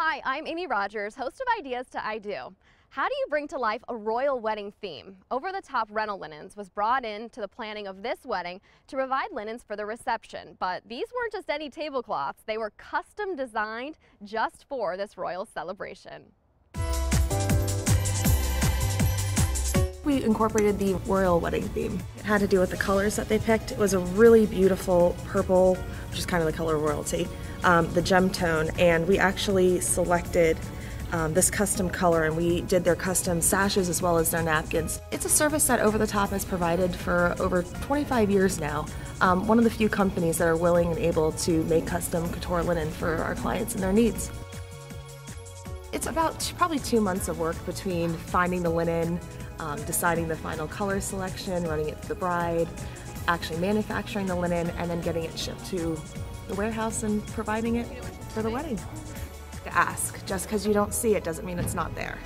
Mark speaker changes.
Speaker 1: Hi, I'm Amy Rogers, host of Ideas to I Do. How do you bring to life a royal wedding theme? Over the Top Rental Linens was brought in to the planning of this wedding to provide linens for the reception. But these weren't just any tablecloths, they were custom designed just for this royal celebration.
Speaker 2: Incorporated the royal wedding theme. It had to do with the colors that they picked. It was a really beautiful purple, which is kind of the color of royalty, um, the gem tone, and we actually selected um, this custom color and we did their custom sashes as well as their napkins. It's a service that Over the Top has provided for over 25 years now. Um, one of the few companies that are willing and able to make custom couture linen for our clients and their needs. It's about probably two months of work between finding the linen, um, deciding the final color selection, running it to the bride, actually manufacturing the linen, and then getting it shipped to the warehouse and providing it for the wedding. To ask, just because you don't see it doesn't mean it's not there.